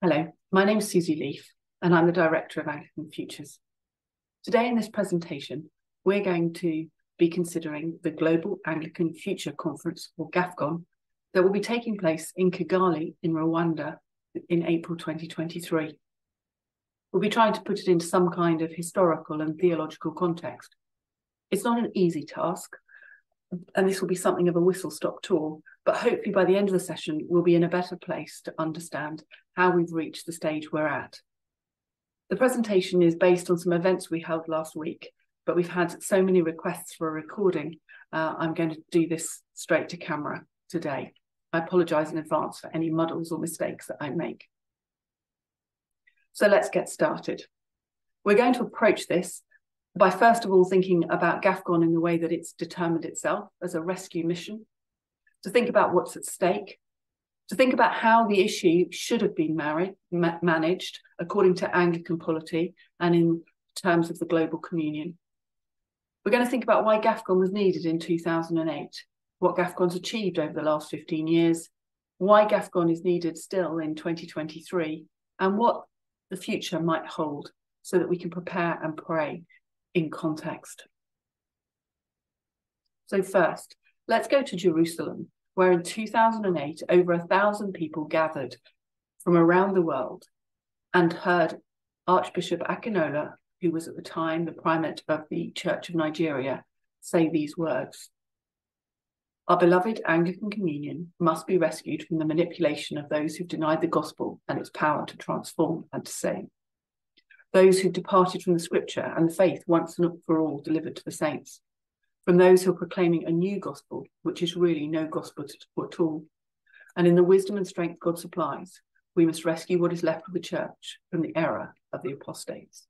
Hello, my name is Susie Leafe, and I'm the Director of Anglican Futures. Today in this presentation, we're going to be considering the Global Anglican Future Conference, or GAFCON, that will be taking place in Kigali in Rwanda in April 2023. We'll be trying to put it into some kind of historical and theological context. It's not an easy task, and this will be something of a whistle stop tour, but hopefully by the end of the session, we'll be in a better place to understand how we've reached the stage we're at. The presentation is based on some events we held last week, but we've had so many requests for a recording, uh, I'm going to do this straight to camera today. I apologise in advance for any muddles or mistakes that I make. So let's get started. We're going to approach this by first of all thinking about GAFCON in the way that it's determined itself as a rescue mission, to think about what's at stake, to think about how the issue should have been married, ma managed according to Anglican polity and in terms of the global communion. We're going to think about why GAFCON was needed in 2008, what GAFCON's achieved over the last 15 years, why GAFCON is needed still in 2023, and what the future might hold so that we can prepare and pray in context. So, first, let's go to Jerusalem, where in 2008, over a thousand people gathered from around the world and heard Archbishop Akinola, who was at the time the primate of the Church of Nigeria, say these words Our beloved Anglican Communion must be rescued from the manipulation of those who've denied the gospel and its power to transform and to save those who departed from the scripture and the faith once and for all delivered to the saints, from those who are proclaiming a new gospel, which is really no gospel at all. And in the wisdom and strength God supplies, we must rescue what is left of the church from the error of the apostates.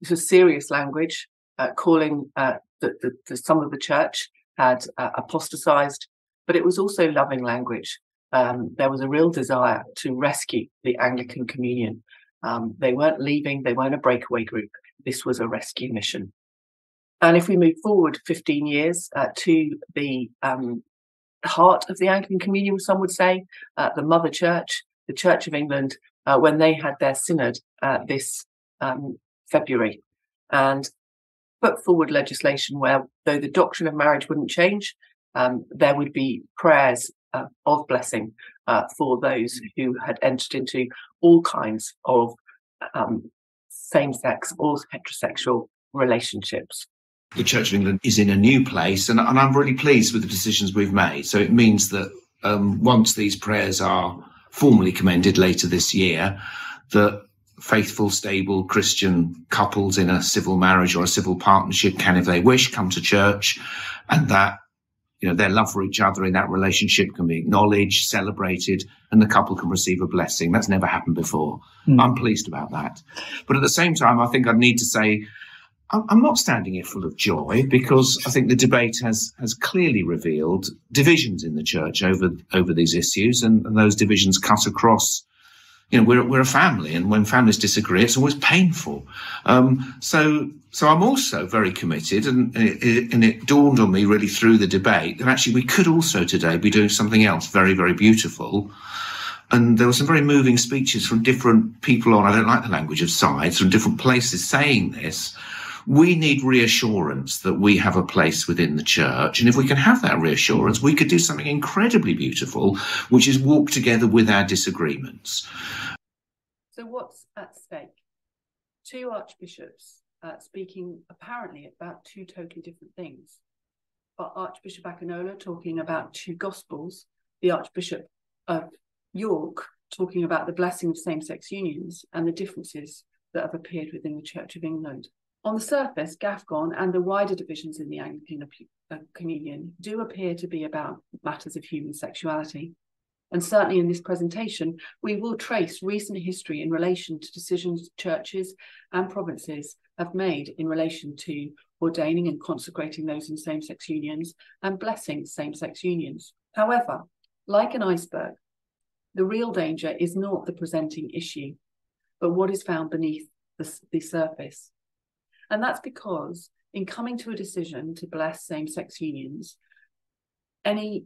This was serious language, uh, calling uh, that the, the, some of the church had uh, apostatized, but it was also loving language. Um, there was a real desire to rescue the Anglican Communion um, they weren't leaving, they weren't a breakaway group. This was a rescue mission. And if we move forward 15 years uh, to the um, heart of the Anglican Communion, some would say, uh, the Mother Church, the Church of England, uh, when they had their synod uh, this um, February, and put forward legislation where, though the doctrine of marriage wouldn't change, um, there would be prayers uh, of blessing uh, for those who had entered into all kinds of um, same sex or heterosexual relationships. The Church of England is in a new place, and, and I'm really pleased with the decisions we've made. So it means that um, once these prayers are formally commended later this year, that faithful, stable Christian couples in a civil marriage or a civil partnership can, if they wish, come to church, and that you know, their love for each other in that relationship can be acknowledged, celebrated, and the couple can receive a blessing. That's never happened before. Mm. I'm pleased about that. But at the same time, I think I need to say, I'm not standing here full of joy because I think the debate has has clearly revealed divisions in the church over over these issues, and, and those divisions cut across you know, we're, we're a family and when families disagree, it's always painful. Um, so, so I'm also very committed and, it, and it dawned on me really through the debate that actually we could also today be doing something else very, very beautiful. And there were some very moving speeches from different people on, I don't like the language of sides, from different places saying this. We need reassurance that we have a place within the church. And if we can have that reassurance, we could do something incredibly beautiful, which is walk together with our disagreements. So, what's at stake? Two archbishops uh, speaking apparently about two totally different things. But Archbishop Akinola talking about two gospels, the Archbishop of York talking about the blessing of same sex unions and the differences that have appeared within the Church of England. On the surface, GAFCON and the wider divisions in the Anglican uh, Communion do appear to be about matters of human sexuality. And certainly in this presentation, we will trace recent history in relation to decisions churches and provinces have made in relation to ordaining and consecrating those in same sex unions and blessing same sex unions. However, like an iceberg, the real danger is not the presenting issue, but what is found beneath the, the surface. And that's because in coming to a decision to bless same sex unions, any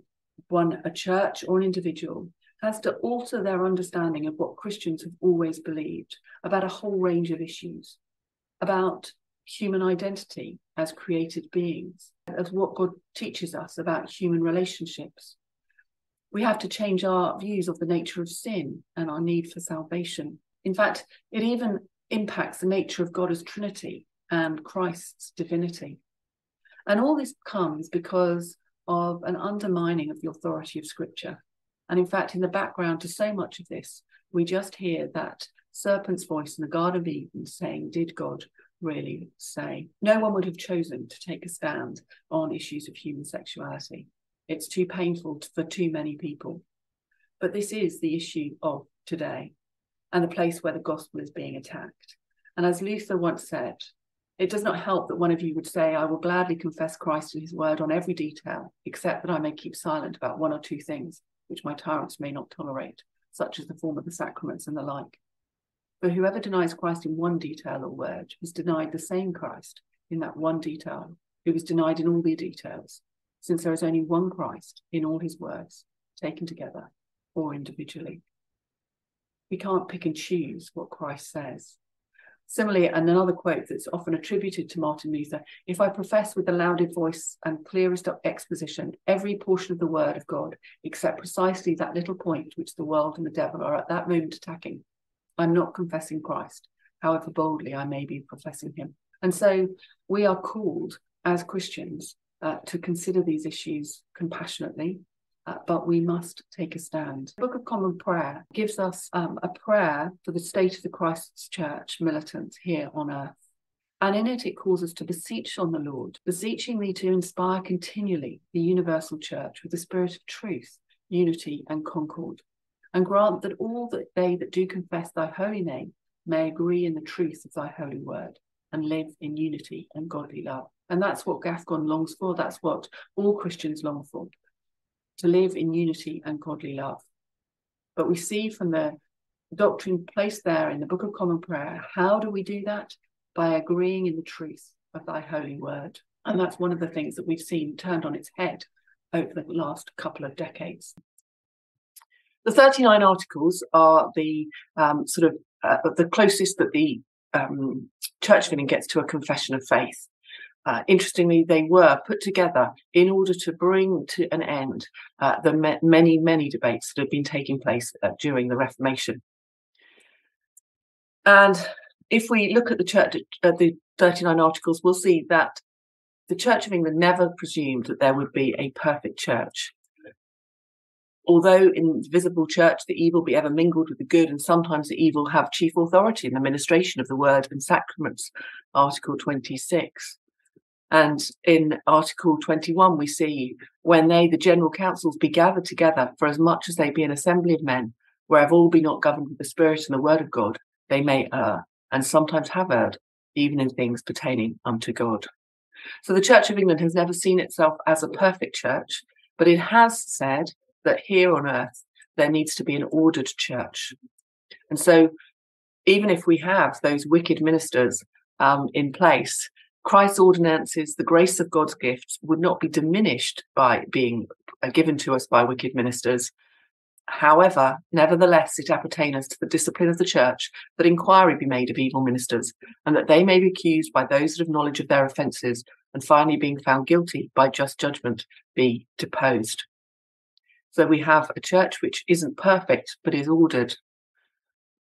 one, a church or an individual, has to alter their understanding of what Christians have always believed about a whole range of issues, about human identity as created beings, as what God teaches us about human relationships. We have to change our views of the nature of sin and our need for salvation. In fact, it even impacts the nature of God as Trinity and Christ's divinity. And all this comes because of an undermining of the authority of Scripture. And in fact, in the background to so much of this, we just hear that serpent's voice in the Garden of Eden saying, Did God really say? No one would have chosen to take a stand on issues of human sexuality. It's too painful for too many people. But this is the issue of today and the place where the gospel is being attacked. And as Luther once said, it does not help that one of you would say, I will gladly confess Christ and his word on every detail, except that I may keep silent about one or two things which my tyrants may not tolerate, such as the form of the sacraments and the like. For whoever denies Christ in one detail or word is denied the same Christ in that one detail, who is denied in all the details, since there is only one Christ in all his words, taken together or individually. We can't pick and choose what Christ says. Similarly, and another quote that's often attributed to Martin Luther if I profess with the loudest voice and clearest exposition every portion of the word of God, except precisely that little point which the world and the devil are at that moment attacking, I'm not confessing Christ, however boldly I may be professing him. And so we are called as Christians uh, to consider these issues compassionately, but we must take a stand. The Book of Common Prayer gives us um, a prayer for the state of the Christ's Church militants here on earth. And in it, it calls us to beseech on the Lord, beseeching thee to inspire continually the universal church with the spirit of truth, unity, and concord, and grant that all that they that do confess thy holy name may agree in the truth of thy holy word and live in unity and godly love. And that's what GAFCON longs for. That's what all Christians long for to live in unity and godly love. But we see from the doctrine placed there in the Book of Common Prayer, how do we do that? By agreeing in the truth of thy holy word. And that's one of the things that we've seen turned on its head over the last couple of decades. The 39 articles are the um, sort of uh, the closest that the um, Church England gets to a confession of faith. Uh, interestingly, they were put together in order to bring to an end uh, the me- many, many debates that had been taking place uh, during the Reformation. And if we look at the church, at the 39 articles, we'll see that the Church of England never presumed that there would be a perfect church. Although in the visible church the evil be ever mingled with the good, and sometimes the evil have chief authority in the ministration of the word and sacraments, Article 26. And in Article 21, we see when they, the general councils, be gathered together, for as much as they be an assembly of men, whereof all be not governed with the Spirit and the word of God, they may err, and sometimes have erred, even in things pertaining unto God. So the Church of England has never seen itself as a perfect church, but it has said that here on earth there needs to be an ordered church. And so even if we have those wicked ministers um, in place, Christ's ordinances, the grace of God's gifts, would not be diminished by being uh, given to us by wicked ministers. However, nevertheless, it appertaineth to the discipline of the church that inquiry be made of evil ministers, and that they may be accused by those that have knowledge of their offences, and finally, being found guilty by just judgment, be deposed. So we have a church which isn't perfect, but is ordered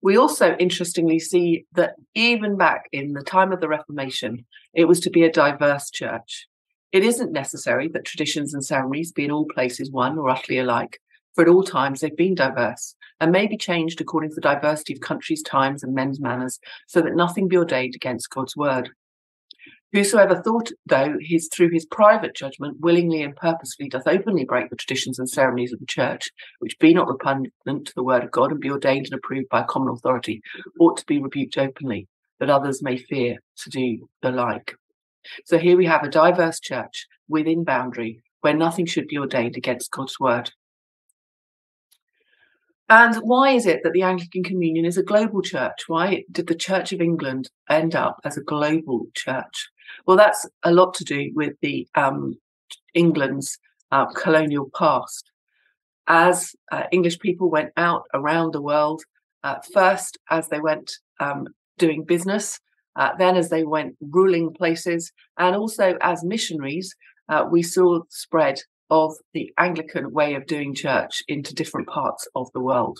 we also interestingly see that even back in the time of the Reformation, it was to be a diverse church. It isn't necessary that traditions and ceremonies be in all places one or utterly alike, for at all times they've been diverse and may be changed according to the diversity of countries, times, and men's manners, so that nothing be ordained against God's word. Whosoever thought, though, his through his private judgment willingly and purposely doth openly break the traditions and ceremonies of the church, which be not repugnant to the word of God and be ordained and approved by common authority, ought to be rebuked openly, that others may fear to do the like. So here we have a diverse church within boundary where nothing should be ordained against God's word. And why is it that the Anglican Communion is a global church? Why did the Church of England end up as a global church? Well, that's a lot to do with the um, England's uh, colonial past. as uh, English people went out around the world, uh, first as they went um, doing business, uh, then as they went ruling places, and also as missionaries, uh, we saw the spread of the Anglican way of doing church into different parts of the world.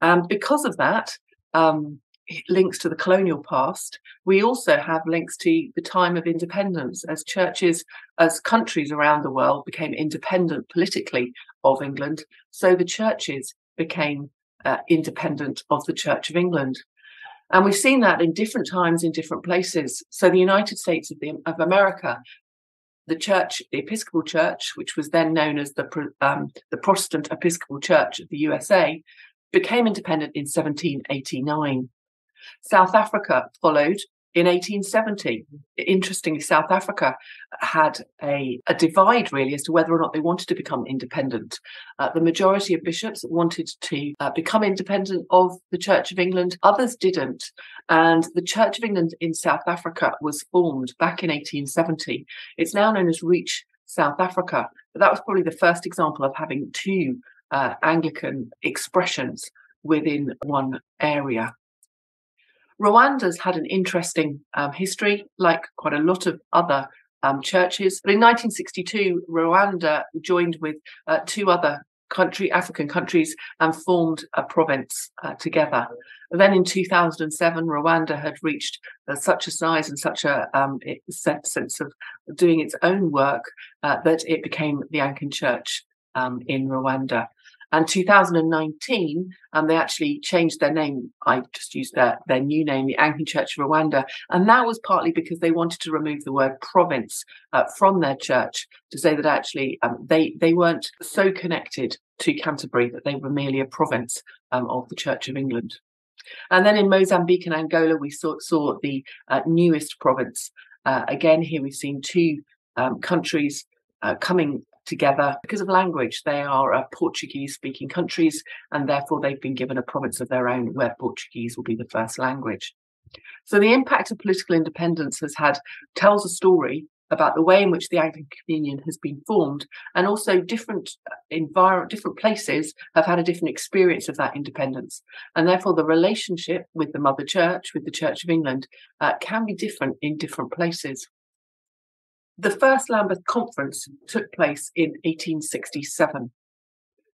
And because of that, um, links to the colonial past, we also have links to the time of independence as churches, as countries around the world became independent politically of England. So the churches became uh, independent of the Church of England. And we've seen that in different times in different places. So the United States of, the, of America, the church, the Episcopal Church, which was then known as the, um, the Protestant Episcopal Church of the USA, became independent in 1789. South Africa followed in 1870. Interestingly, South Africa had a, a divide really as to whether or not they wanted to become independent. Uh, the majority of bishops wanted to uh, become independent of the Church of England, others didn't. And the Church of England in South Africa was formed back in 1870. It's now known as Reach South Africa, but that was probably the first example of having two uh, Anglican expressions within one area. Rwanda's had an interesting um, history, like quite a lot of other um, churches. But in 1962, Rwanda joined with uh, two other country African countries and formed a province uh, together. then in 2007, Rwanda had reached uh, such a size and such a um, sense of doing its own work uh, that it became the Anglican Church um, in Rwanda. And 2019, um, they actually changed their name. I just used their, their new name, the Anglican Church of Rwanda. And that was partly because they wanted to remove the word province uh, from their church to say that actually um, they, they weren't so connected to Canterbury that they were merely a province um, of the Church of England. And then in Mozambique and Angola, we saw, saw the uh, newest province. Uh, again, here we've seen two um, countries uh, coming together because of language. They are Portuguese speaking countries, and therefore they've been given a province of their own where Portuguese will be the first language. So the impact of political independence has had tells a story about the way in which the Anglican Communion has been formed, and also different uh, environment, different places have had a different experience of that independence, and therefore the relationship with the Mother Church, with the Church of England, uh, can be different in different places. The first Lambeth Conference took place in 1867.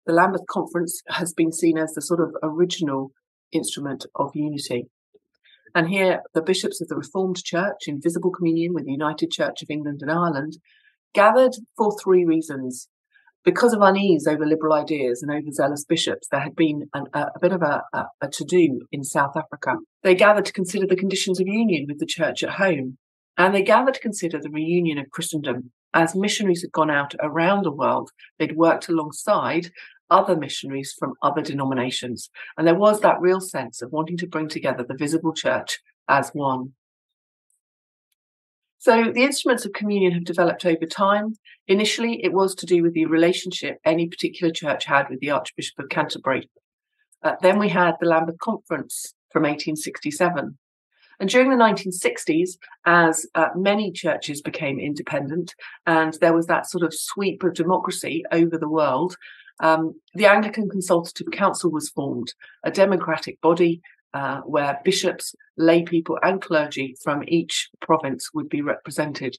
The Lambeth Conference has been seen as the sort of original instrument of unity. And here, the bishops of the Reformed Church in visible communion with the United Church of England and Ireland gathered for three reasons. Because of unease over liberal ideas and overzealous bishops, there had been an, a, a, bit of a, a, a to do in South Africa. They gathered to consider the conditions of union with the church at home and they gathered to consider the reunion of Christendom. As missionaries had gone out around the world, they'd worked alongside other missionaries from other denominations. And there was that real sense of wanting to bring together the visible church as one. So the instruments of communion have developed over time. Initially, it was to do with the relationship any particular church had with the Archbishop of Canterbury. Uh, then we had the Lambeth Conference from 1867. And during the 1960s, as uh, many churches became independent and there was that sort of sweep of democracy over the world, um, the Anglican Consultative Council was formed, a democratic body uh, where bishops, lay people, and clergy from each province would be represented.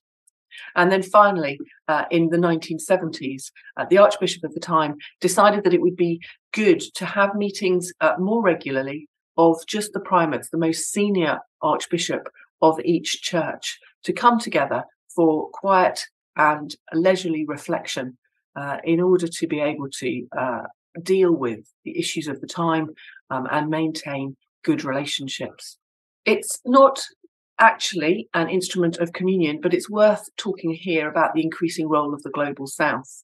And then finally, uh, in the 1970s, uh, the Archbishop of the time decided that it would be good to have meetings uh, more regularly of just the primates, the most senior archbishop of each church, to come together for quiet and leisurely reflection uh, in order to be able to uh, deal with the issues of the time um, and maintain good relationships. It's not actually an instrument of communion, but it's worth talking here about the increasing role of the global south.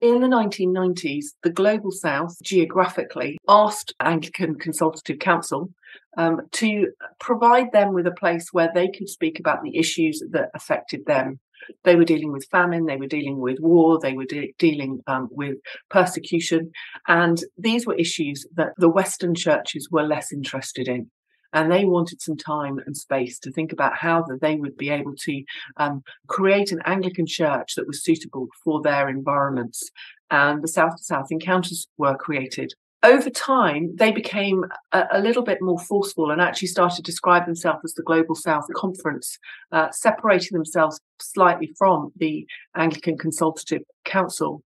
In the 1990s, the Global South geographically asked Anglican Consultative Council um, to provide them with a place where they could speak about the issues that affected them. They were dealing with famine, they were dealing with war, they were de- dealing um, with persecution. And these were issues that the Western churches were less interested in and they wanted some time and space to think about how that they would be able to um, create an Anglican church that was suitable for their environments. and the South to South encounters were created. Over time, they became a, a, little bit more forceful and actually started to describe themselves as the Global South Conference, uh, separating themselves slightly from the Anglican Consultative Council.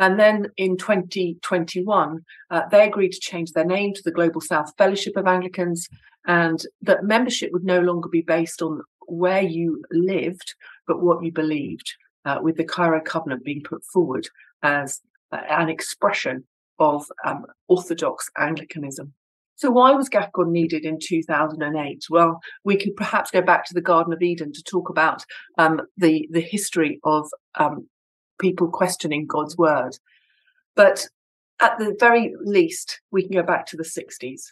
And then in 2021, uh, they agreed to change their name to the Global South Fellowship of Anglicans, and that membership would no longer be based on where you lived, but what you believed, uh, with the Cairo Covenant being put forward as uh, an expression of um, Orthodox Anglicanism. So, why was GAFCON needed in 2008? Well, we could perhaps go back to the Garden of Eden to talk about um, the, the history of um, people questioning God's word. But at the very least, we can go back to the 60s,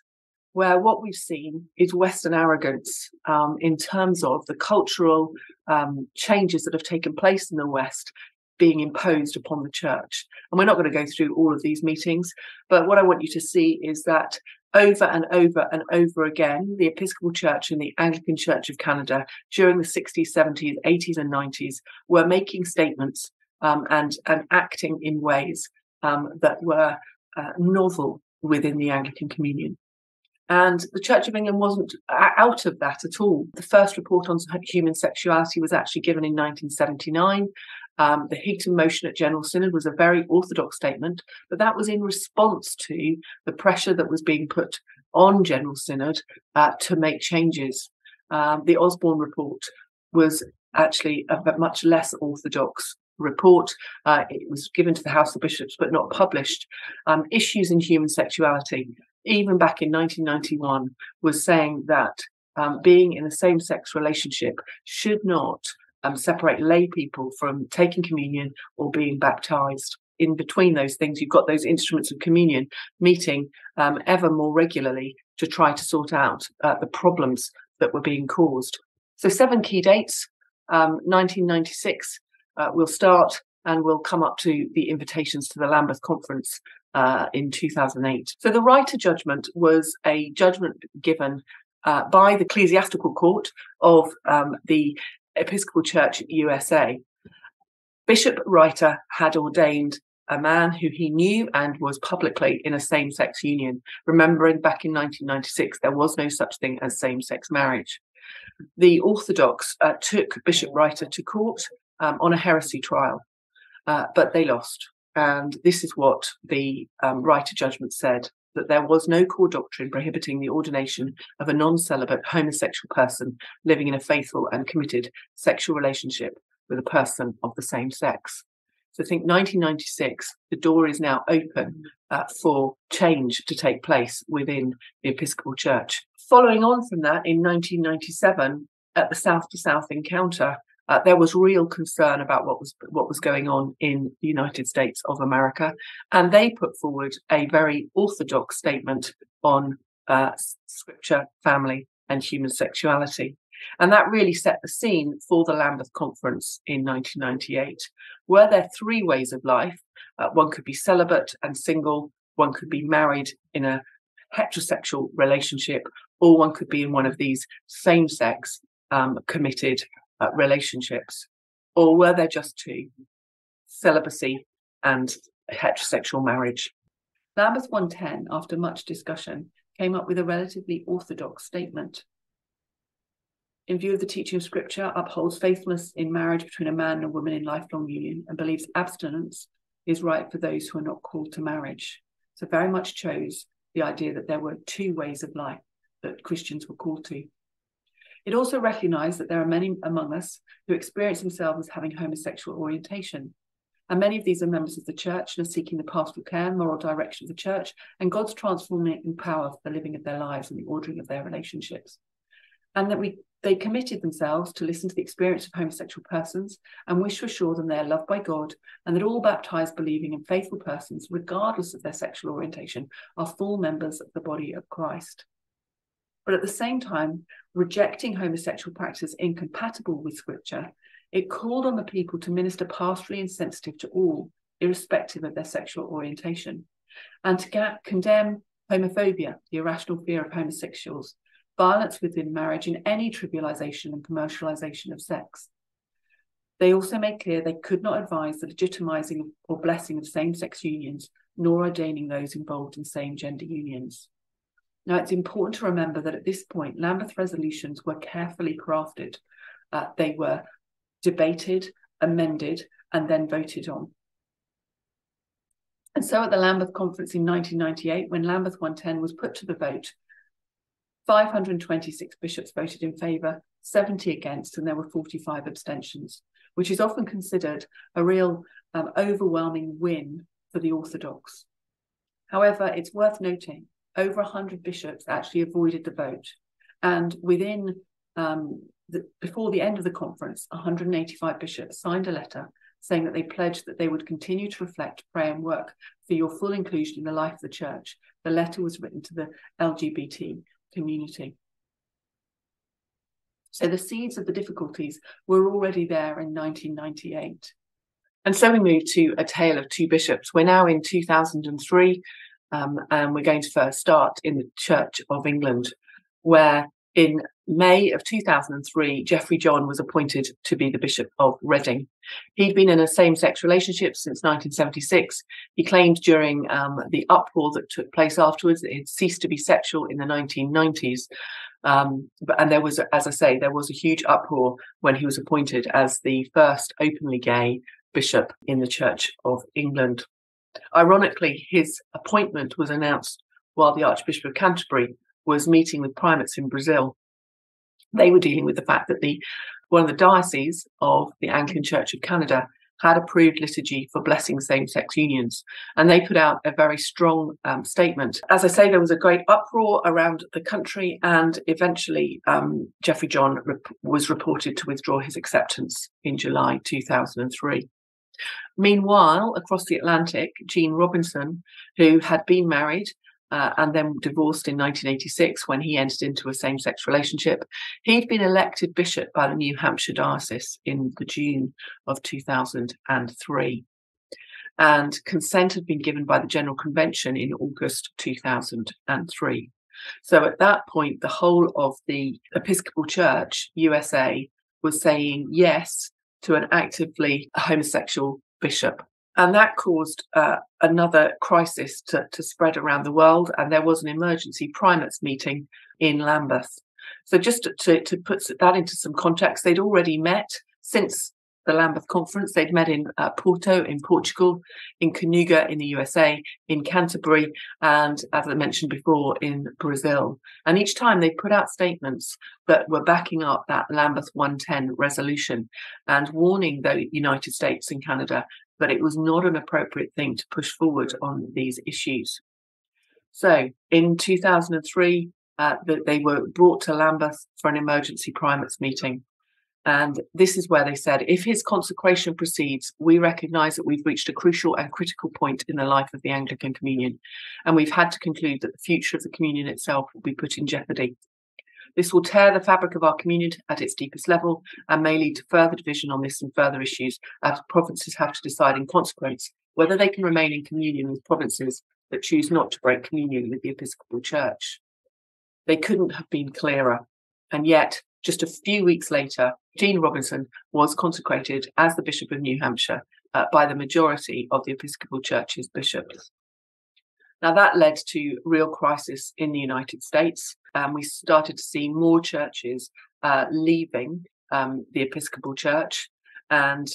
where what we've seen is Western arrogance um, in terms of the cultural um, changes that have taken place in the West being imposed upon the church. And we're not going to go through all of these meetings, but what I want you to see is that over and over and over again, the Episcopal Church and the Anglican Church of Canada during the 60s, 70s, 80s, and 90s were making statements um, and and acting in ways um, that were uh, novel within the Anglican Communion. And the Church of England wasn't out of that at all. The first report on human sexuality was actually given in 1979. Um, the Higton motion at General Synod was a very orthodox statement, but that was in response to the pressure that was being put on General Synod uh, to make changes. Um, the Osborne report was actually a much less orthodox report. Uh, it was given to the House of Bishops, but not published. Um, issues in human sexuality, even back in 1991, was saying that um, being in a same sex relationship should not um, separate lay people from taking communion or being baptized. In between those things, you've got those instruments of communion meeting um, ever more regularly to try to sort out uh, the problems that were being caused. So, seven key dates 1996 um, uh, we'll start and we'll come up to the invitations to the Lambeth Conference uh, in 2008. So the to judgment was a judgment given uh, by the Ecclesiastical Court of um, the Episcopal Church USA. Bishop Righter had ordained a man who he knew and was publicly in a same sex union. Remembering back in 1996, there was no such thing as same sex marriage. The Orthodox uh, took Bishop Righter to court um, on a heresy trial, uh, but they lost. And this is what the um, Righter judgment said that there was no core doctrine prohibiting the ordination of a non celibate homosexual person living in a faithful and committed sexual relationship with a person of the same sex. So I think 1996, the door is now open uh, for change to take place within the Episcopal Church. Following on from that, in 1997, at the South to South encounter, uh, there was real concern about what was what was going on in the United States of America, and they put forward a very orthodox statement on uh, scripture, family, and human sexuality. And that really set the scene for the Lambeth Conference in 1998. Were there three ways of life? Uh, one could be celibate and single, one could be married in a heterosexual relationship, or one could be in one of these same sex um, committed uh, relationships? Or were there just two celibacy and heterosexual marriage? Lambeth 110, after much discussion, came up with a relatively orthodox statement. In view of the teaching of Scripture, upholds faithfulness in marriage between a man and a woman in lifelong union and believes abstinence is right for those who are not called to marriage. So, very much chose the idea that there were two ways of life that Christians were called to. It also recognised that there are many among us who experience themselves as having homosexual orientation. And many of these are members of the church and are seeking the pastoral care and moral direction of the church and God's transforming power for the living of their lives and the ordering of their relationships. And that we they committed themselves to listen to the experience of homosexual persons and wish to assure them they are loved by God and that all baptized, believing, and faithful persons, regardless of their sexual orientation, are full members of the body of Christ but at the same time, rejecting homosexual practice incompatible with scripture, it called on the people to minister pastorally and sensitive to all, irrespective of their sexual orientation, and to ga- condemn homophobia, the irrational fear of homosexuals, violence within marriage, and any trivialization and commercialization of sex. They also made clear they could not advise the legitimising or blessing of same sex unions, nor ordaining those involved in same gender unions. Now, it's important to remember that at this point, Lambeth resolutions were carefully crafted. Uh, they were debated, amended, and then voted on. And so at the Lambeth Conference in 1998, when Lambeth 110 was put to the vote, 526 bishops voted in favour, 70 against, and there were 45 abstentions, which is often considered a real um, overwhelming win for the Orthodox. However, it's worth noting over 100 bishops actually avoided the vote. And within, um, the, before the end of the conference, 185 bishops signed a letter saying that they pledged that they would continue to reflect, pray, and work for your full inclusion in the life of the church. The letter was written to the LGBT community. So the seeds of the difficulties were already there in 1998. And so we move to a tale of two bishops. We're now in 2003, um, and we're going to first start in the Church of England, where in May of 2003, Jeffrey John was appointed to be the Bishop of Reading. He'd been in a same sex relationship since 1976. He claimed during um, the uproar that took place afterwards that it ceased to be sexual in the 1990s. Um, and there was, as I say, there was a huge uproar when he was appointed as the first openly gay bishop in the Church of England. Ironically, his appointment was announced while the Archbishop of Canterbury was meeting with primates in Brazil they were dealing with the fact that the one of the dioceses of the Anglican Church of Canada had approved liturgy for blessing same-sex unions, and they put out a very strong um, statement. As I say, there was a great uproar around the country, and eventually um, Jeffrey John rep- was reported to withdraw his acceptance in July 2003. Meanwhile, across the Atlantic, Gene Robinson, who had been married uh, and then divorced in 1986 when he entered into a same sex relationship. He'd been elected bishop by the New Hampshire Diocese in the June of 2003. And consent had been given by the General Convention in August 2003. So at that point, the whole of the Episcopal Church, USA, was saying yes to an actively homosexual bishop and that caused uh, another crisis to, to spread around the world. And there was an emergency primates meeting in Lambeth. So, just to, to, to put that into some context, they'd already met since the Lambeth conference. They'd met in uh, Porto in Portugal, in Kanuga in the USA, in Canterbury, and as I mentioned before, in Brazil. And each time they put out statements that were backing up that Lambeth 110 resolution and warning the United States and Canada that it was not an appropriate thing to push forward on these issues. So in 2003, uh, they were brought to Lambeth for an emergency primates meeting. And this is where they said, if his consecration proceeds, we recognise that we've reached a crucial and critical point in the life of the Anglican Communion. And we've had to conclude that the future of the Communion itself will be put in jeopardy. This will tear the fabric of our communion at its deepest level and may lead to further division on this and further issues as provinces have to decide in consequence whether they can remain in communion with provinces that choose not to break communion with the Episcopal Church. They couldn't have been clearer. And yet, just a few weeks later, Gene Robinson was consecrated as the Bishop of New Hampshire uh, by the majority of the Episcopal Church's bishops. Now, that led to real crisis in the United States. And we started to see more churches uh, leaving um, the Episcopal Church and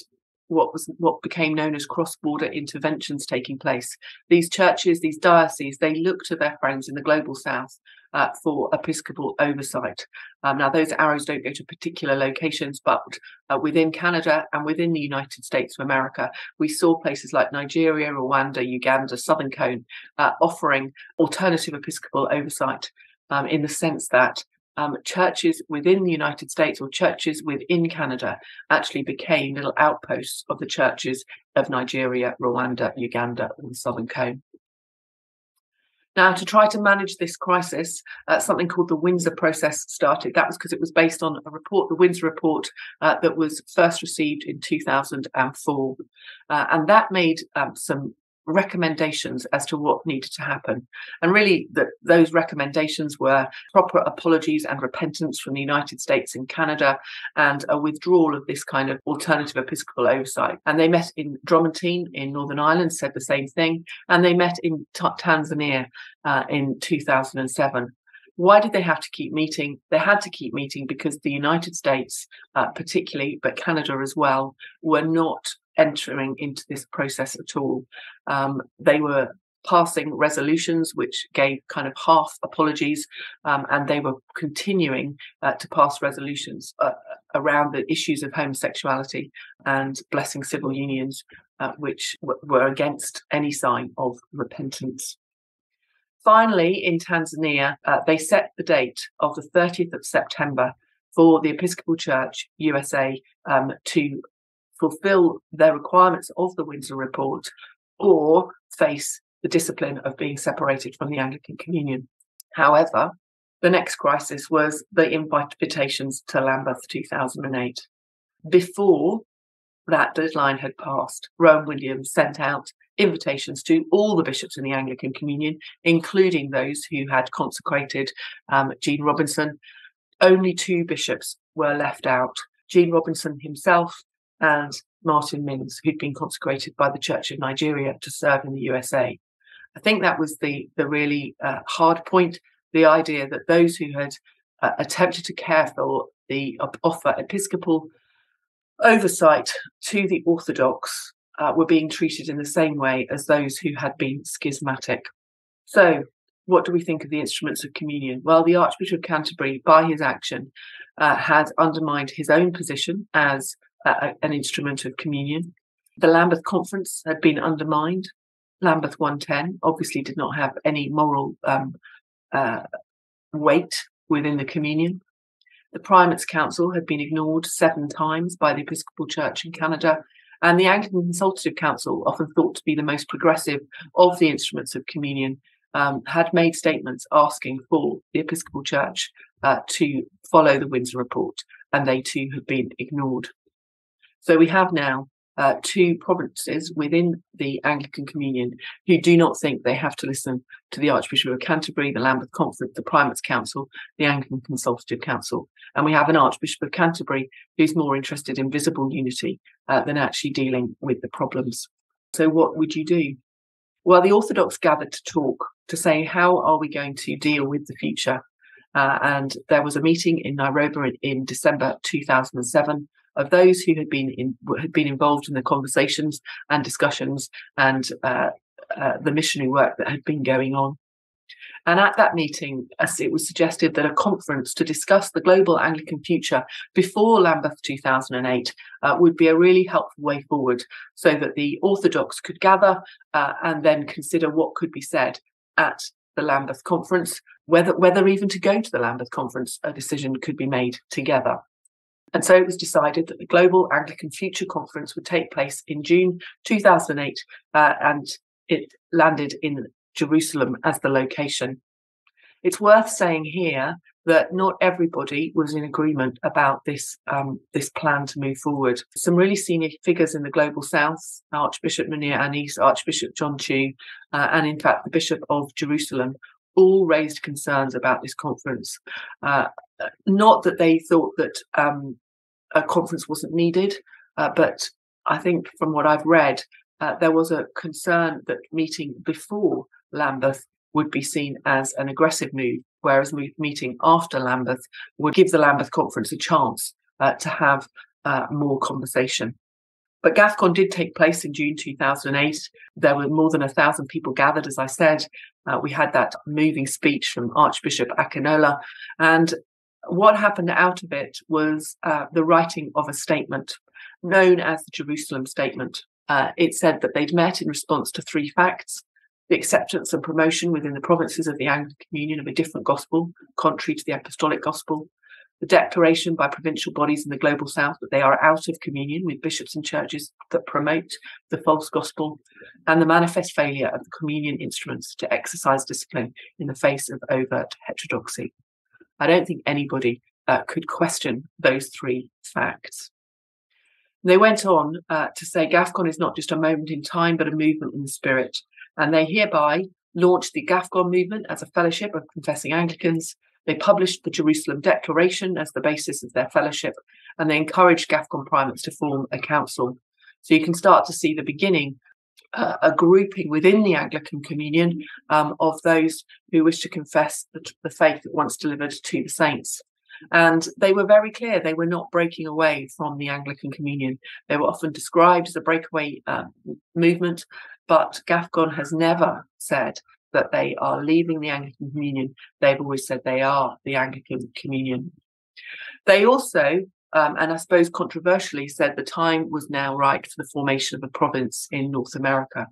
what was what became known as cross-border interventions taking place. These churches, these dioceses, they looked to their friends in the global south uh, for episcopal oversight. Um, now, those arrows don't go to particular locations, but uh, within Canada and within the United States of America, we saw places like Nigeria, Rwanda, Uganda, Southern Cone uh, offering alternative episcopal oversight um, in the sense that um, churches within the United States or churches within Canada actually became little outposts of the churches of Nigeria, Rwanda, Uganda, and the Southern Cone. Now, to try to manage this crisis, uh, something called the Windsor process started. That was because it was based on a report, the Windsor report, uh, that was first received in 2004. Uh, and that made um, some recommendations as to what needed to happen. And really, that those recommendations were proper apologies and repentance from the United States and Canada, and a withdrawal of this kind of alternative episcopal oversight. And they met in Dromantine in Northern Ireland, said the same thing, and they met in T- Tanzania uh, in 2007. Why did they have to keep meeting? They had to keep meeting because the United States, uh, particularly, but Canada as well, were not entering into this process at all. Um, they were passing resolutions which gave kind of half apologies, um, and they were continuing uh, to pass resolutions uh, around the issues of homosexuality and blessing civil unions, uh, which w- were against any sign of repentance. Finally, in Tanzania, uh, they set the date of the 30th of September for the Episcopal Church USA um, to fulfill their requirements of the Windsor Report or face the discipline of being separated from the Anglican Communion. However, the next crisis was the invitations to Lambeth 2008. Before that deadline had passed, Rowan Williams sent out invitations to all the bishops in the Anglican Communion, including those who had consecrated um, Gene Robinson. Only two bishops were left out Gene Robinson himself and Martyn Minns, who'd been consecrated by the Church of Nigeria to serve in the USA. I think that was the the really uh, hard point. The idea that those who had uh, attempted to care for the uh, offer episcopal oversight to the Orthodox uh, were being treated in the same way as those who had been schismatic. So, what do we think of the instruments of communion? Well, the Archbishop of Canterbury, by his action, uh, had undermined his own position as uh, an instrument of communion. The Lambeth Conference had been undermined. Lambeth 110 obviously did not have any moral um, uh, weight within the communion. The Primates Council had been ignored seven times by the Episcopal Church in Canada, and the Anglican Consultative Council, often thought to be the most progressive of the instruments of communion, um, had made statements asking for the Episcopal Church uh, to follow the Windsor Report, and they too have been ignored. So we have now uh, two provinces within the Anglican Communion who do not think they have to listen to the Archbishop of Canterbury, the Lambeth Conference, the Primates Council, the Anglican Consultative Council. And we have an Archbishop of Canterbury who's more interested in visible unity uh, than actually dealing with the problems. So, what would you do? Well, the Orthodox gathered to talk to say, how are we going to deal with the future? Uh, and there was a meeting in Nairobi in, in December 2007 of those who had been in, had been involved in the conversations and discussions and uh, uh, the missionary work that had been going on. And at that meeting, as it was suggested that a conference to discuss the global Anglican future before Lambeth 2008 uh, would be a really helpful way forward so that the Orthodox could gather uh, and then consider what could be said at the Lambeth conference, whether, whether even to go to the Lambeth conference, a decision could be made together. And so it was decided that the Global Anglican Future Conference would take place in June 2008, uh, and it landed in Jerusalem as the location. It's worth saying here that not everybody was in agreement about this um, this plan to move forward. Some really senior figures in the global south, Archbishop Mouneer Anis, Archbishop John Chew, uh, and in fact the Bishop of Jerusalem, all raised concerns about this conference. Uh, not that they thought that um, a conference wasn't needed, uh, but I think from what I've read, uh, there was a concern that meeting before Lambeth would be seen as an aggressive move, whereas meeting after Lambeth would give the Lambeth conference a chance uh, to have uh, more conversation. But GAFCON did take place in June 2008. There were more than a thousand people gathered, as I said. Uh, we had that moving speech from Archbishop Akinola. And what happened out of it was uh, the writing of a statement known as the Jerusalem Statement. Uh, it said that they'd met in response to three facts the acceptance and promotion within the provinces of the Anglican Communion of a different gospel, contrary to the apostolic gospel, the declaration by provincial bodies in the global south that they are out of communion with bishops and churches that promote the false gospel, and the manifest failure of the communion instruments to exercise discipline in the face of overt heterodoxy. I don't think anybody uh, could question those three facts. They went on uh, to say GAFCON is not just a moment in time, but a movement in the spirit. And they hereby launched the GAFCON movement as a fellowship of confessing Anglicans. They published the Jerusalem Declaration as the basis of their fellowship, and they encouraged GAFCON primates to form a council. So you can start to see the beginning, a grouping within the Anglican Communion um, of those who wish to confess the, the faith that once delivered to the saints. And they were very clear they were not breaking away from the Anglican Communion. They were often described as a breakaway uh, movement, but GAFCON has never said that they are leaving the Anglican Communion. They've always said they are the Anglican Communion. They also, um, and I suppose controversially, said the time was now right for the formation of a province in North America.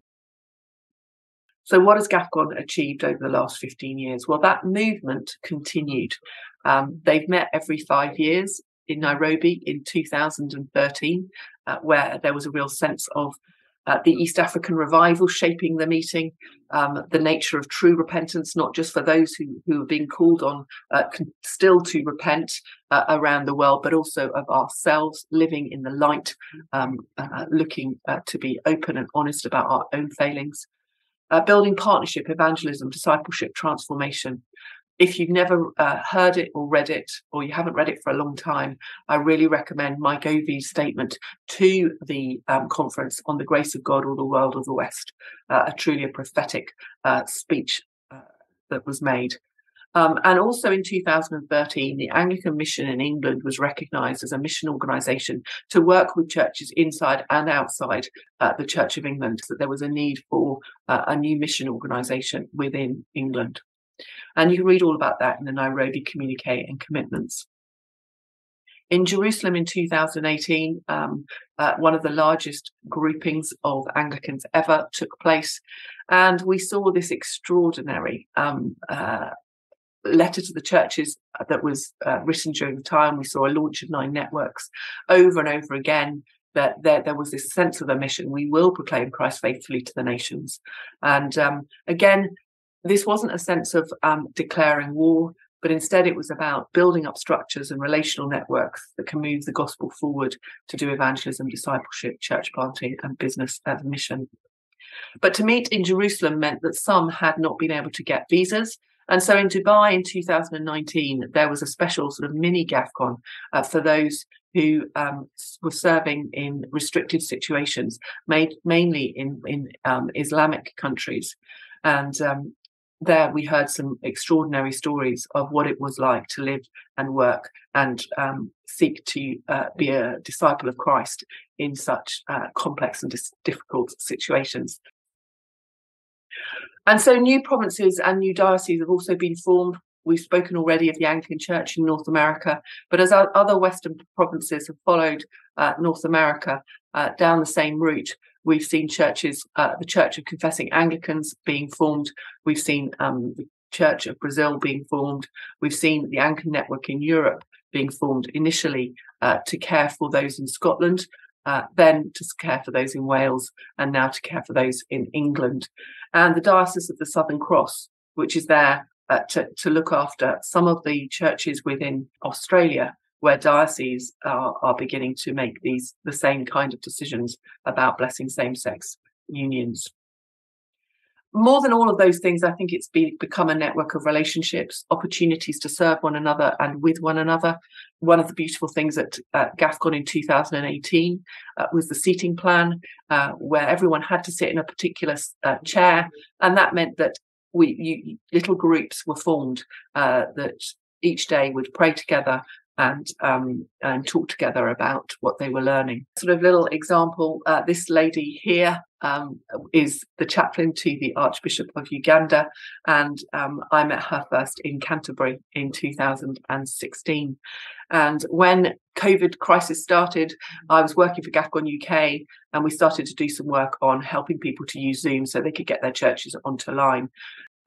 So, what has GAFCON achieved over the last 15 years? Well, that movement continued. Um, they've met every five years in Nairobi in 2013, uh, where there was a real sense of uh, the East African revival shaping the meeting, um, the nature of true repentance, not just for those who, who are being called on uh, still to repent uh, around the world, but also of ourselves living in the light, um, uh, looking uh, to be open and honest about our own failings. Uh, building partnership, evangelism, discipleship, transformation, if you've never uh, heard it or read it, or you haven't read it for a long time, I really recommend Mike Ovey's statement to the um, conference on the grace of God or the world of the West, uh, a truly a prophetic uh, speech uh, that was made. Um, and also in 2013, the Anglican Mission in England was recognised as a mission organisation to work with churches inside and outside uh, the Church of England, that there was a need for uh, a new mission organisation within England. And you can read all about that in the Nairobi Communique and Commitments. In Jerusalem in 2018, um, uh, one of the largest groupings of Anglicans ever took place. And we saw this extraordinary um, uh, letter to the churches that was uh, written during the time. We saw a launch of nine networks over and over again. That there, there was this sense of a mission. We will proclaim Christ faithfully to the nations. And um, again, this wasn't a sense of um, declaring war, but instead it was about building up structures and relational networks that can move the gospel forward to do evangelism, discipleship, church planting, and business as a mission. But to meet in Jerusalem meant that some had not been able to get visas. And so in Dubai in 2019, there was a special sort of mini GAFCON uh, for those who um, were serving in restricted situations, made mainly in, in um, Islamic countries. And um, there we heard some extraordinary stories of what it was like to live and work and um, seek to uh, be a disciple of Christ in such uh, complex and dis- difficult situations. And so new provinces and new dioceses have also been formed. We've spoken already of the Anglican Church in North America, but as other Western provinces have followed uh, North America uh, down the same route, We've seen churches, uh, the Church of Confessing Anglicans being formed. We've seen um, the Church of Brazil being formed. We've seen the Anglican Network in Europe being formed initially uh, to care for those in Scotland, uh, then to care for those in Wales, and now to care for those in England. And the Diocese of the Southern Cross, which is there uh, to, to look after some of the churches within Australia where dioceses are, are beginning to make these the same kind of decisions about blessing same-sex unions. More than all of those things, I think it's be, become a network of relationships, opportunities to serve one another and with one another. One of the beautiful things at uh, GAFCON in 2018 uh, was the seating plan, uh, where everyone had to sit in a particular uh, chair, and that meant that we you, little groups were formed uh, that each day would pray together and um, and talk together about what they were learning. Sort of little example. Uh, this lady here um, is the chaplain to the Archbishop of Uganda, and um, I met her first in Canterbury in 2016. And when COVID crisis started, I was working for GAFCON UK, and we started to do some work on helping people to use Zoom so they could get their churches onto line.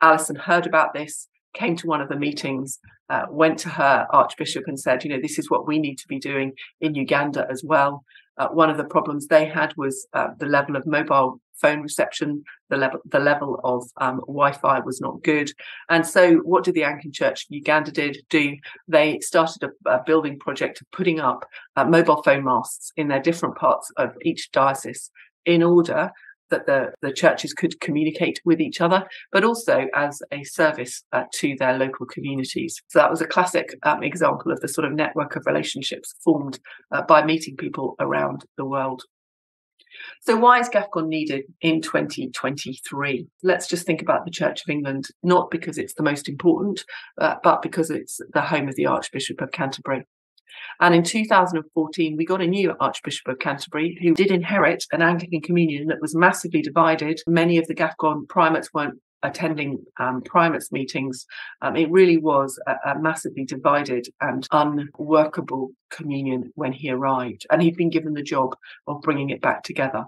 Alison heard about this came to one of the meetings, uh, went to her archbishop and said, you know, this is what we need to be doing in Uganda as well. Uh, one of the problems they had was uh, the level of mobile phone reception, the level the level of um, Wi-Fi was not good, and so what did the Anglican Church Uganda did do? They started a, a building project of putting up uh, mobile phone masts in their different parts of each diocese in order that the, the churches could communicate with each other, but also as a service uh, to their local communities. So that was a classic um, example of the sort of network of relationships formed uh, by meeting people around the world. So, why is GAFCON needed in 2023? Let's just think about the Church of England, not because it's the most important, uh, but because it's the home of the Archbishop of Canterbury. And in 2014, we got a new Archbishop of Canterbury who did inherit an Anglican communion that was massively divided. Many of the GAFCON primates weren't attending um, primates meetings. Um, it really was a, a, massively divided and unworkable communion when he arrived. And he'd been given the job of bringing it back together.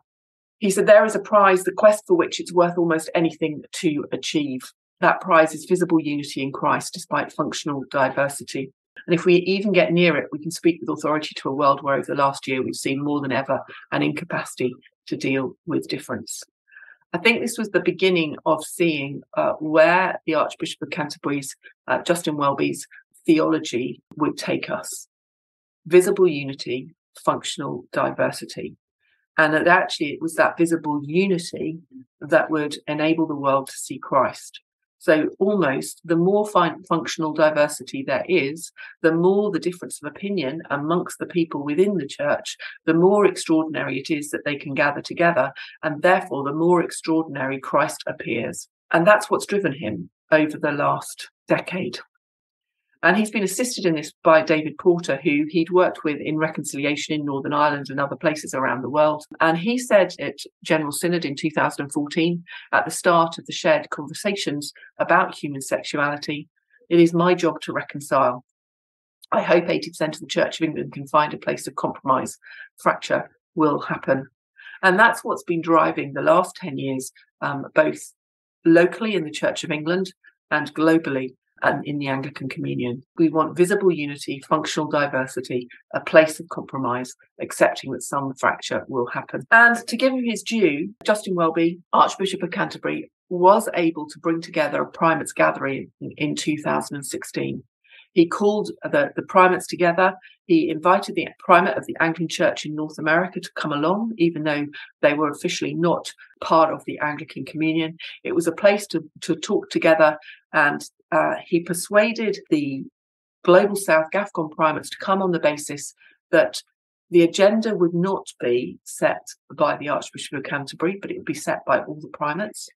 He said, There is a prize, the quest for which it's worth almost anything to achieve. That prize is visible unity in Christ despite functional diversity. And if we even get near it, we can speak with authority to a world where over the last year we've seen more than ever an incapacity to deal with difference. I think this was the beginning of seeing uh, where the Archbishop of Canterbury's, uh, Justin Welby's theology would take us. Visible unity, functional diversity. And that actually it was that visible unity that would enable the world to see Christ. So almost the more functional diversity there is, the more the difference of opinion amongst the people within the church, the more extraordinary it is that they can gather together. And therefore, the more extraordinary Christ appears. And that's what's driven him over the last decade. And he's been assisted in this by David Porter, who he'd worked with in reconciliation in Northern Ireland and other places around the world. And he said at General Synod in 2014, at the start of the shared conversations about human sexuality, it is my job to reconcile. I hope 80% of the Church of England can find a place of compromise. Fracture will happen. And that's what's been driving the last 10 years, um, both locally in the Church of England and globally and in the Anglican Communion. We want visible unity, functional diversity, a place of compromise, accepting that some fracture will happen. And to give him his due, Justin Welby, Archbishop of Canterbury, was able to bring together a primates gathering in, in 2016. He called the, the primates together. He invited the primate of the Anglican Church in North America to come along, even though they were officially not part of the Anglican Communion. It was a place to, to talk together, and uh, he persuaded the Global South GAFCON primates to come on the basis that the agenda would not be set by the Archbishop of Canterbury, but it would be set by all the primates,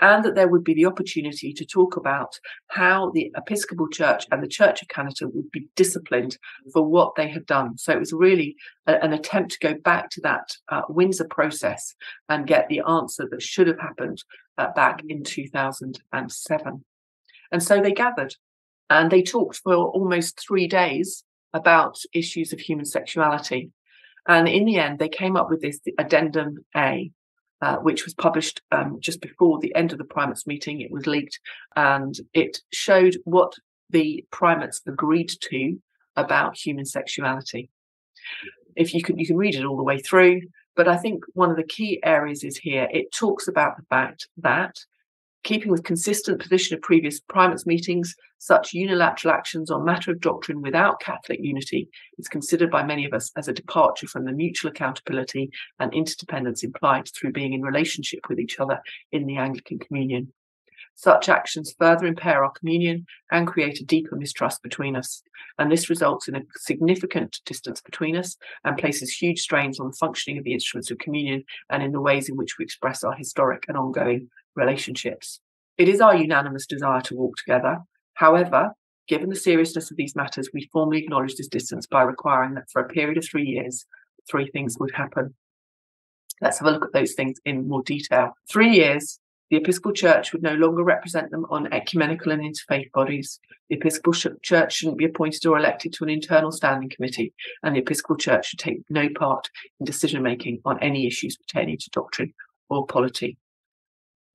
and that there would be the opportunity to talk about how the Episcopal Church and the Church of Canada would be disciplined for what they had done. So it was really a, an attempt to go back to that uh, Windsor process and get the answer that should have happened uh, back in 2007. And so they gathered and they talked for almost three days about issues of human sexuality. And in the end, they came up with this addendum A, uh, which was published um, just before the end of the primates meeting. It was leaked and it showed what the primates agreed to about human sexuality. If you can, you can read it all the way through. But I think one of the key areas is here. It talks about the fact that keeping with consistent position of previous primates meetings, such unilateral actions on matter of doctrine without Catholic unity is considered by many of us as a departure from the mutual accountability and interdependence implied through being in relationship with each other in the Anglican Communion. Such actions further impair our communion and create a deeper mistrust between us. And this results in a significant distance between us and places huge strains on the functioning of the instruments of communion and in the ways in which we express our historic and ongoing relationships. It is our unanimous desire to walk together. However, given the seriousness of these matters, we formally acknowledge this distance by requiring that for a period of three years, three things would happen. Let's have a look at those things in more detail. Three years, the Episcopal Church would no longer represent them on ecumenical and interfaith bodies. The Episcopal Church shouldn't be appointed or elected to an internal standing committee, and the Episcopal Church should take no part in decision making on any issues pertaining to doctrine or polity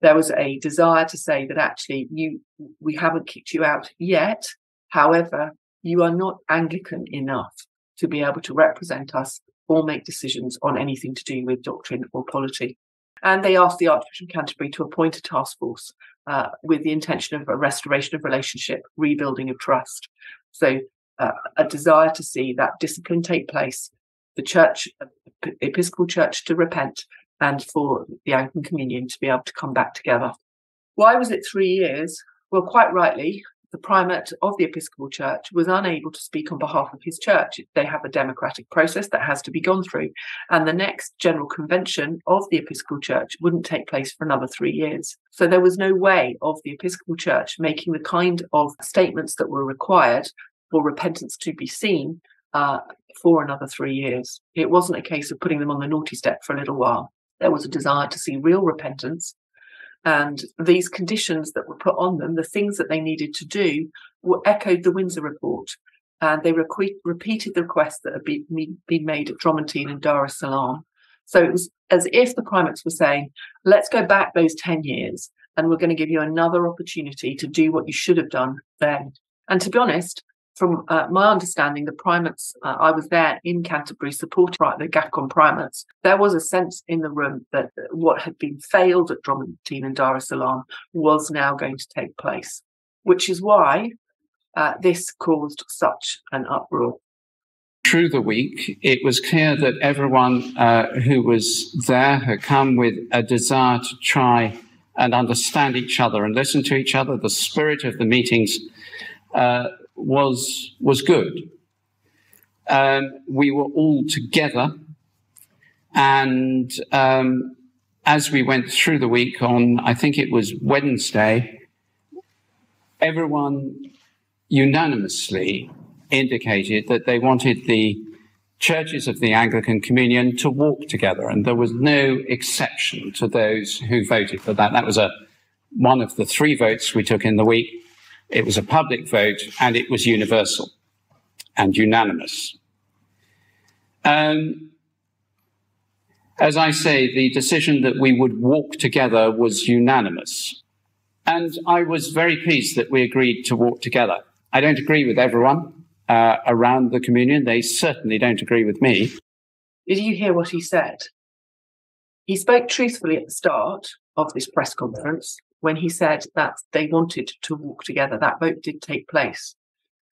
there was a desire to say that actually you we haven't kicked you out yet. However, you are not Anglican enough to be able to represent us or make decisions on anything to do with doctrine or polity. And they asked the Archbishop of Canterbury to appoint a task force uh, with the intention of a restoration of relationship, rebuilding of trust. So, uh, a desire to see that discipline take place, the church, Episcopal Church to repent, and for the Anglican Communion to be able to come back together. Why was it three years? Well, quite rightly, the primate of the Episcopal Church was unable to speak on behalf of his church. They have a democratic process that has to be gone through. And the next general convention of the Episcopal Church wouldn't take place for another three years. So there was no way of the Episcopal Church making the kind of statements that were required for repentance to be seen uh, for another three years. It wasn't a case of putting them on the naughty step for a little while. There was a desire to see real repentance and these conditions that were put on them, the things that they needed to do, were echoed the Windsor report. And they requ- repeated the requests that had been, been made at Dromantine and Dar es Salaam. So it was as if the primates were saying, let's go back those 10 years and we're going to give you another opportunity to do what you should have done then. And to be honest, from uh, my understanding, the primates, uh, I was there in Canterbury supporting the GAFCON primates. There was a sense in the room that what had been failed at Dromantine and Dar es Salaam was now going to take place, which is why uh, this caused such an uproar. Through the week, it was clear that everyone uh, who was there had come with a desire to try and understand each other and listen to each other. The spirit of the meetings uh, was was good. Um, we were all together, and um, as we went through the week on, I think it was Wednesday, everyone unanimously indicated that they wanted the churches of the Anglican Communion to walk together, and there was no exception to those who voted for that. That was a one of the three votes we took in the week. It was a public vote and it was universal and unanimous. Um, as I say, the decision that we would walk together was unanimous. And I was very pleased that we agreed to walk together. I don't agree with everyone uh, around the communion. They certainly don't agree with me. Did you hear what he said? He spoke truthfully at the start of this press conference when he said that they wanted to walk together. That vote did take place.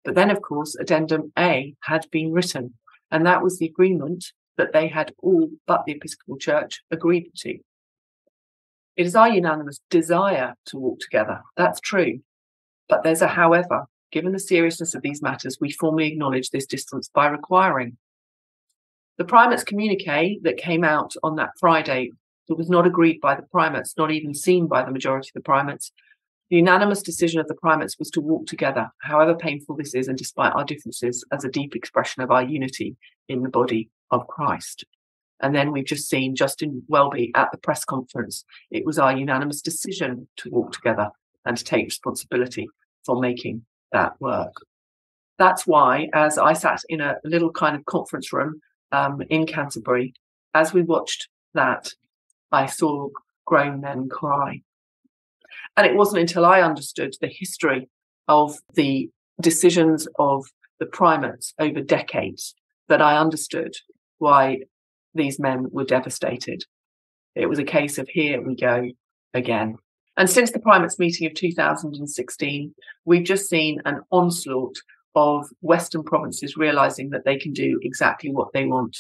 But then, of course, Addendum A had been written, and that was the agreement that they had all but the Episcopal Church agreed to. It is our unanimous desire to walk together. That's true. But there's a however. Given the seriousness of these matters, we formally acknowledge this distance by requiring. The primates communique that came out on that Friday that was not agreed by the primates, not even seen by the majority of the primates. The unanimous decision of the primates was to walk together, however painful this is, and despite our differences, as a deep expression of our unity in the body of Christ. And then we've just seen Justin Welby at the press conference. It was our unanimous decision to walk together and to take responsibility for making that work. That's why, as I sat in a little kind of conference room um, in Canterbury, as we watched that, I saw grown men cry. And it wasn't until I understood the history of the decisions of the primates over decades that I understood why these men were devastated. It was a case of here we go again. And since the primates meeting of 2016, we've just seen an onslaught of Western provinces realizing that they can do exactly what they want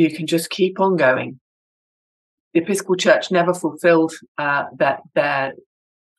you can just keep on going. The Episcopal Church never fulfilled uh, their, their,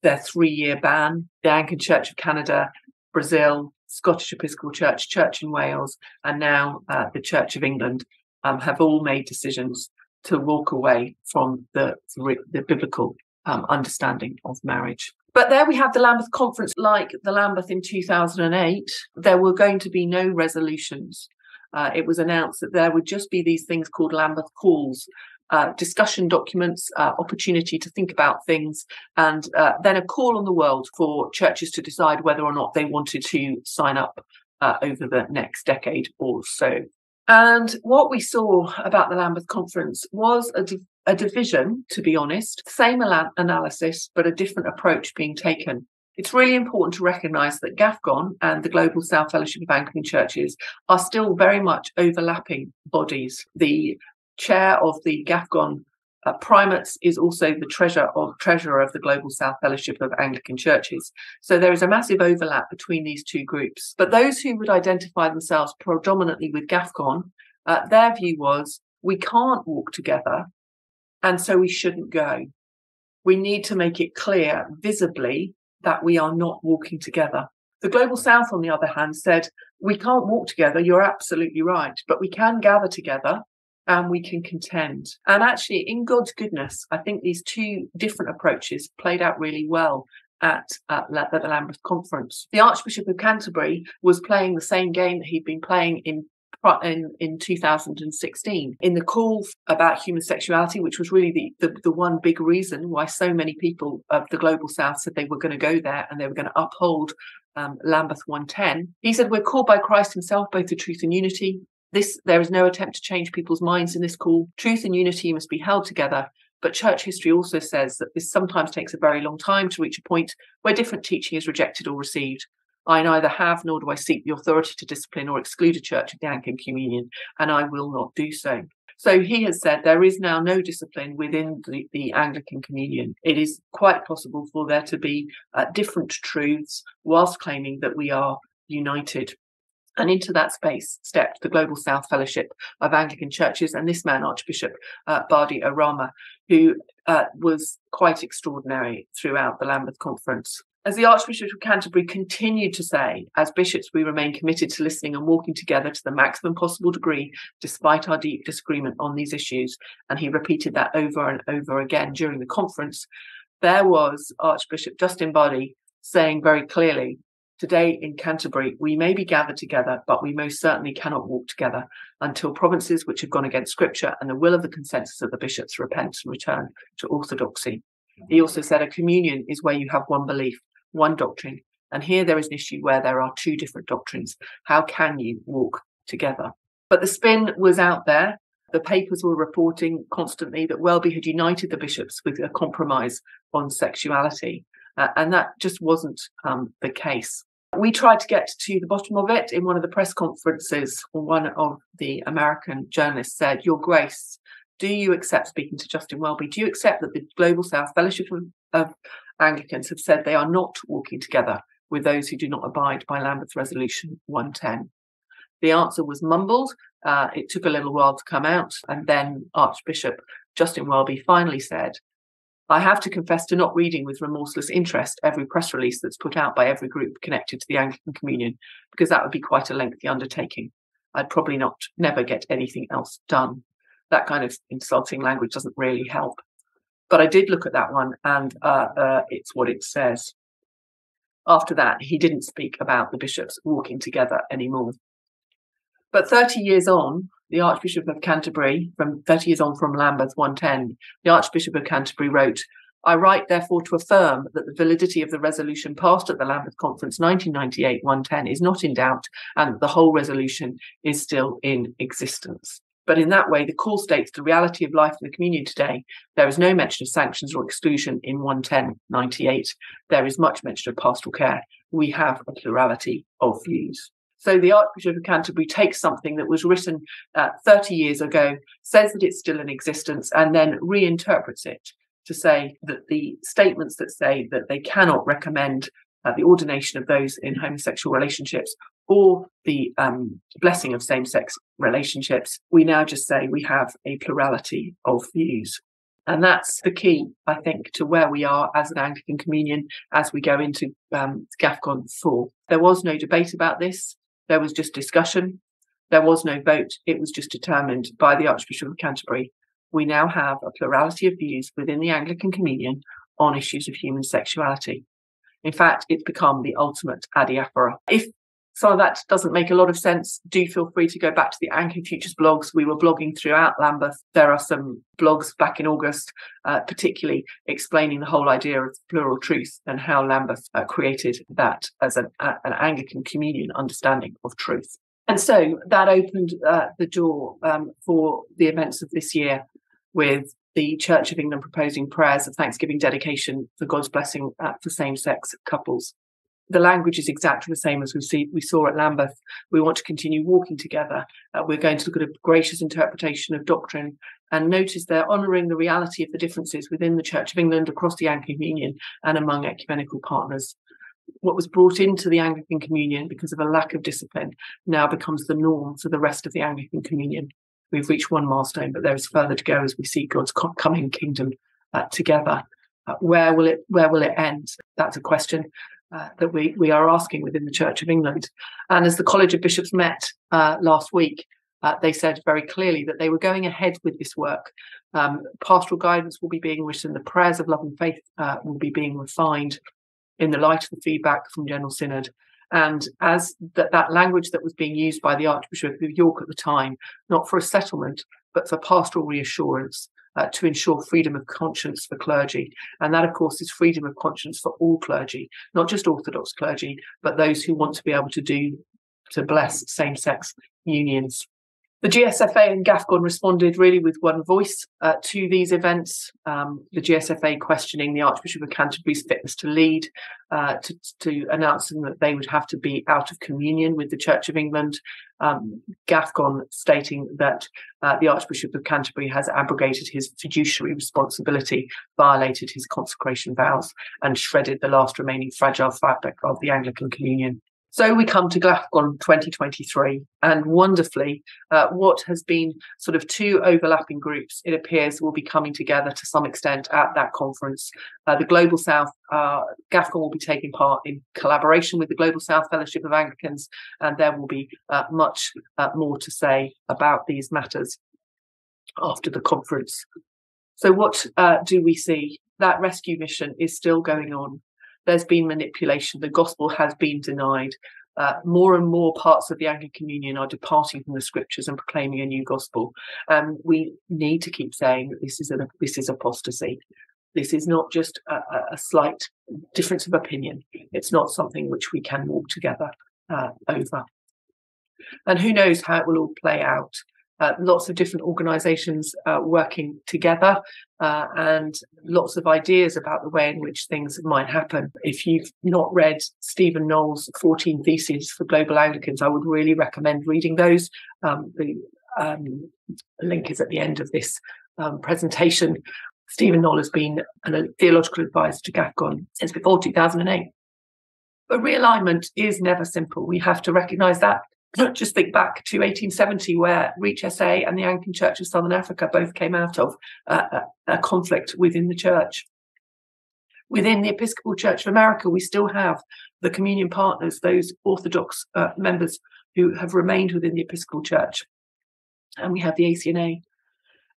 their three year ban. The Anglican Church of Canada, Brazil, Scottish Episcopal Church, Church in Wales, and now uh, the Church of England um, have all made decisions to walk away from the, the biblical um, understanding of marriage. But there we have the Lambeth Conference, like the Lambeth in 2008. There were going to be no resolutions uh, it was announced that there would just be these things called Lambeth calls, uh, discussion documents, uh, opportunity to think about things, and uh, then a call on the world for churches to decide whether or not they wanted to sign up uh, over the next decade or so. And what we saw about the Lambeth conference was a, di- a division, to be honest, same al- analysis, but a different approach being taken. It's really important to recognise that GAFCON and the Global South Fellowship of Anglican Churches are still very much overlapping bodies. The chair of the GAFCON uh, primates is also the treasurer of, treasurer of the Global South Fellowship of Anglican Churches. So there is a massive overlap between these two groups. But those who would identify themselves predominantly with GAFCON, uh, their view was we can't walk together, and so we shouldn't go. We need to make it clear visibly that we are not walking together. The Global South, on the other hand, said, We can't walk together. You're absolutely right, but we can gather together and we can contend. And actually, in God's goodness, I think these two different approaches played out really well at, at, the Lambeth Conference. The Archbishop of Canterbury was playing the same game that he'd been playing in in, in 2016 in the call about human sexuality, which was really the, the, the one big reason why so many people of the global south said they were going to go there and they were going to uphold um, Lambeth 110. He said, We're called by Christ himself both to truth and unity. This there is no attempt to change people's minds in this call. Truth and unity must be held together. But church history also says that this sometimes takes a very long time to reach a point where different teaching is rejected or received. I neither have nor do I seek the authority to discipline or exclude a church of the Anglican Communion, and I will not do so. So he has said there is now no discipline within the, the Anglican Communion. It is quite possible for there to be uh, different truths whilst claiming that we are united. And into that space stepped the Global South Fellowship of Anglican Churches and this man, Archbishop uh, Badi Arama, who uh, was quite extraordinary throughout the Lambeth Conference. As the Archbishop of Canterbury continued to say, as bishops, we remain committed to listening and walking together to the maximum possible degree, despite our deep disagreement on these issues. And he repeated that over and over again during the conference. There was Archbishop Justin Badi saying very clearly Today in Canterbury, we may be gathered together, but we most certainly cannot walk together until provinces which have gone against scripture and the will of the consensus of the bishops repent and return to orthodoxy. He also said a communion is where you have one belief, one doctrine. And here there is an issue where there are two different doctrines. How can you walk together? But the spin was out there. The papers were reporting constantly that Welby had united the bishops with a compromise on sexuality. Uh, and that just wasn't um, the case. We tried to get to the bottom of it in one of the press conferences. One of the American journalists said, Your Grace, do you accept speaking to Justin Welby? Do you accept that the Global South Fellowship of, of Anglicans have said they are not walking together with those who do not abide by Lambeth Resolution 110? The answer was mumbled. Uh, it took a little while to come out. And then Archbishop Justin Welby finally said, I have to confess to not reading with remorseless interest every press release that's put out by every group connected to the Anglican Communion, because that would be quite a lengthy undertaking. I'd probably not never get anything else done. That kind of insulting language doesn't really help. But I did look at that one, and uh, uh, it's what it says. After that, he didn't speak about the bishops walking together anymore. But 30 years on, the Archbishop of Canterbury, from 30 years on from Lambeth 110, the Archbishop of Canterbury wrote, I write, therefore, to affirm that the validity of the resolution passed at the Lambeth Conference 1998 110 is not in doubt and that the whole resolution is still in existence. But in that way, the call states the reality of life in the communion today. There is no mention of sanctions or exclusion in 11098. There is much mention of pastoral care. We have a plurality of views. So the Archbishop of Canterbury takes something that was written uh, 30 years ago, says that it's still in existence, and then reinterprets it to say that the statements that say that they cannot recommend uh, the ordination of those in homosexual relationships or the um, blessing of same sex relationships, we now just say we have a plurality of views. And that's the key, I think, to where we are as an Anglican communion as we go into um, GAFCON 4. There was no debate about this. There was just discussion. There was no vote. It was just determined by the Archbishop of Canterbury. We now have a plurality of views within the Anglican Communion on issues of human sexuality. In fact, it's become the ultimate adiaphora. If some of that doesn't make a lot of sense, do feel free to go back to the Anglican Futures blogs. We were blogging throughout Lambeth. There are some blogs back in August, uh, particularly explaining the whole idea of plural truth and how Lambeth uh, created that as an, uh, an, Anglican communion understanding of truth. And so that opened uh, the door um, for the events of this year with the Church of England proposing prayers of thanksgiving dedication for God's blessing uh, for same sex couples. The language is exactly the same as we see we saw at Lambeth. We want to continue walking together. Uh, we're going to look at a gracious interpretation of doctrine and notice they're honouring the reality of the differences within the Church of England, across the Anglican Communion, and among ecumenical partners what was brought into the Anglican Communion because of a lack of discipline now becomes the norm for the rest of the Anglican Communion. We've reached one milestone, but there is further to go as we see God's coming kingdom uh, together. Uh, where will it Where will it end? That's a question uh, that we we are asking within the Church of England. And as the College of Bishops met uh, last week, uh, they said very clearly that they were going ahead with this work. Um, pastoral guidance will be being written, the prayers of love and faith uh, will be being refined, in the light of the feedback from General Synod. And as that, that language that was being used by the Archbishop of York at the time, not for a settlement, but for pastoral reassurance, uh, to ensure freedom of conscience for clergy. And that, of course, is freedom of conscience for all clergy, not just Orthodox clergy, but those who want to be able to do, to bless same sex unions. The GSFA and GAFCON responded really with one voice uh, to these events. Um, the GSFA questioning the Archbishop of Canterbury's fitness to lead, uh, to, to announcing that they would have to be out of communion with the Church of England. Um, GAFCON stating that uh, the Archbishop of Canterbury has abrogated his fiduciary responsibility, violated his consecration vows, and shredded the last remaining fragile fabric of the Anglican Communion. So we come to GAFCON 2023, and wonderfully, uh, what has been sort of two overlapping groups, it appears, will be coming together to some extent at that conference. Uh, the Global South, uh, GAFCON will be taking part in collaboration with the Global South Fellowship of Anglicans, and there will be uh, much uh, more to say about these matters after the conference. So, what uh, do we see? That rescue mission is still going on there's been manipulation. The gospel has been denied. Uh, more and more parts of the Anglican Communion are departing from the scriptures and proclaiming a new gospel. Um, we need to keep saying that this is an, this is apostasy. This is not just a, a, slight difference of opinion. It's not something which we can walk together uh, over. And who knows how it will all play out uh, lots of different organizations uh, working together uh, and lots of ideas about the way in which things might happen. If you've not read Stephen Noll's 14 Theses for Global Anglicans, I would really recommend reading those. Um, the um, link is at the end of this um, presentation. Stephen Noll has been a theological advisor to GAFCON since before 2008. But realignment is never simple. We have to recognize that just think back to 1870, where Reach SA and the Anglican Church of Southern Africa both came out of a conflict within the church. Within the Episcopal Church of America, we still have the communion partners, those Orthodox uh, members who have remained within the Episcopal Church. And we have the ACNA.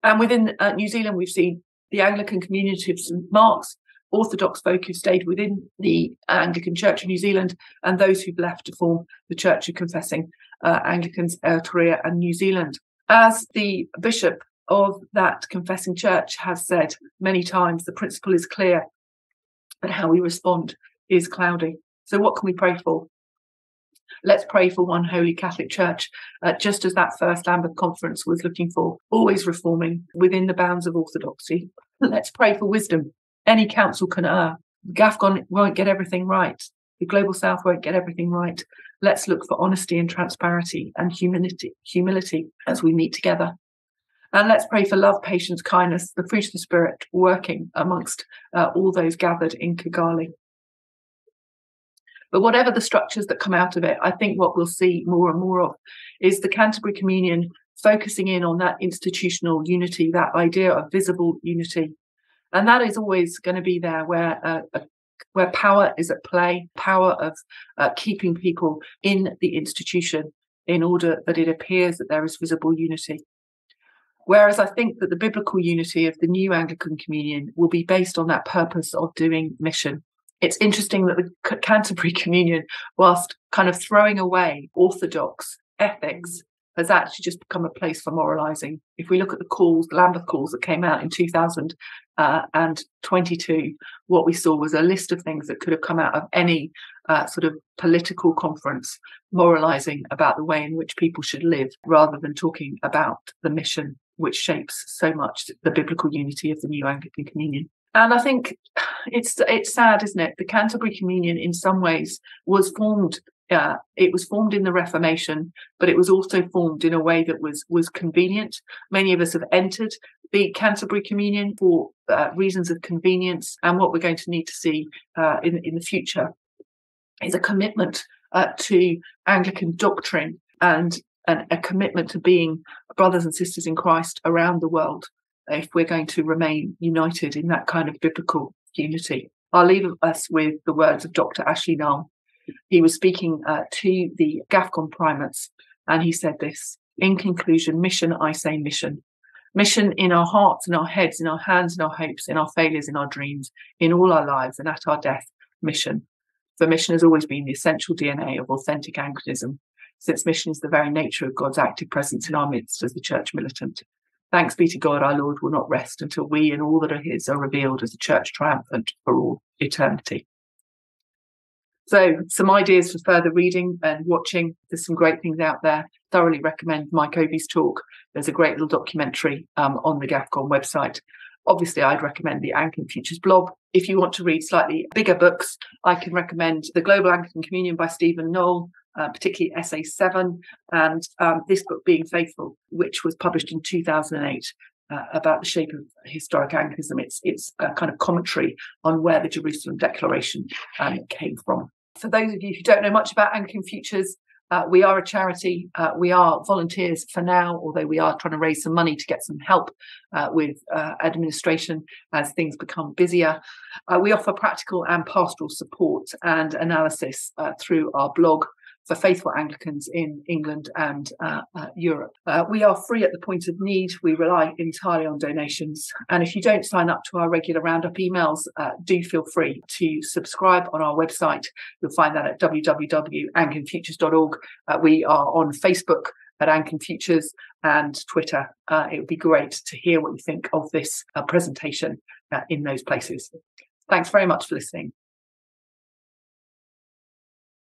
And within uh, New Zealand, we've seen the Anglican community of St. Mark's Orthodox folk who stayed within the Anglican Church of New Zealand and those who've left to form the Church of Confessing uh, Anglicans, Aotearoa and New Zealand. As the bishop of that confessing church has said many times, the principle is clear, but how we respond is cloudy. So, what can we pray for? Let's pray for one holy Catholic Church, uh, just as that first Lambeth conference was looking for, always reforming within the bounds of orthodoxy. Let's pray for wisdom any council can err. GAFCON won't get everything right. The Global South won't get everything right. Let's look for honesty and transparency and humility, humility as we meet together. And let's pray for love, patience, kindness, the fruit of the Spirit working amongst uh, all those gathered in Kigali. But whatever the structures that come out of it, I think what we'll see more and more of is the Canterbury Communion focusing in on that institutional unity, that idea of visible unity, and that is always going to be there where uh, uh, where power is at play, power of uh, keeping people in the institution in order that it appears that there is visible unity. Whereas I think that the biblical unity of the new Anglican Communion will be based on that purpose of doing mission. It's interesting that the Canterbury Communion, whilst kind of throwing away orthodox ethics, has actually just become a place for moralizing. If we look at the calls, the Lambeth calls that came out in 2022, uh, what we saw was a list of things that could have come out of any uh, sort of political conference, moralizing about the way in which people should live rather than talking about the mission which shapes so much the biblical unity of the new Anglican Communion. And I think it's it's sad, isn't it? The Canterbury Communion, in some ways, was formed. Uh, it was formed in the Reformation, but it was also formed in a way that was was convenient. Many of us have entered the Canterbury Communion for uh, reasons of convenience, and what we're going to need to see uh, in in the future is a commitment uh, to Anglican doctrine and, and a commitment to being brothers and sisters in Christ around the world if we're going to remain united in that kind of biblical unity. I'll leave us with the words of Dr. Ashley Null. He was speaking uh, to the GAFCON primates, and he said this In conclusion, mission, I say mission. Mission in our hearts, in our heads, in our hands, in our hopes, in our failures, in our dreams, in all our lives, and at our death, mission. For mission has always been the essential DNA of authentic Anglicanism, since mission is the very nature of God's active presence in our midst as the church militant. Thanks be to God, our Lord will not rest until we and all that are His are revealed as a church triumphant for all eternity. So, some ideas for further reading and watching. There's some great things out there. Thoroughly recommend Mike Ovey's talk. There's a great little documentary um, on the GAFCON website. Obviously, I'd recommend the Anglican Futures blog. If you want to read slightly bigger books, I can recommend The Global Anglican Communion by Stephen Noll, uh, particularly Essay 7, and um, this book, Being Faithful, which was published in 2008. Uh, about the shape of historic Anglicanism. It's it's a kind of commentary on where the Jerusalem Declaration um, came from. For those of you who don't know much about Anglican Futures, uh, we are a charity. Uh, we are volunteers for now, although we are trying to raise some money to get some help uh, with uh, administration as things become busier. Uh, we offer practical and pastoral support and analysis uh, through our blog, for faithful Anglicans in England and uh, uh, Europe. Uh, we are free at the point of need. We rely entirely on donations. And if you don't sign up to our regular roundup emails, uh, do feel free to subscribe on our website. You'll find that at www.anglicanfutures.org. Uh, we are on Facebook at Anglican Futures and Twitter. Uh, it would be great to hear what you think of this presentation in those places. Thanks very much for listening.